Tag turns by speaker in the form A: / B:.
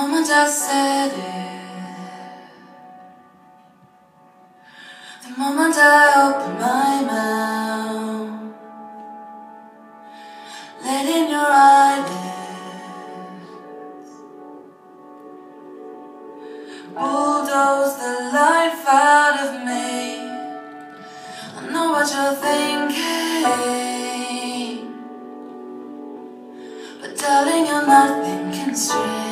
A: moment I said it, the moment I opened my mouth, let in your eyelids, bulldoze the life out of me. I know what you're thinking, but darling, you're not thinking straight.